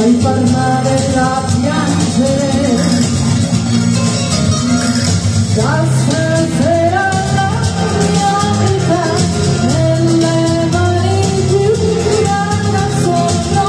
fai parlare da piangere. Da stasera la mia vita nelle mani di una sola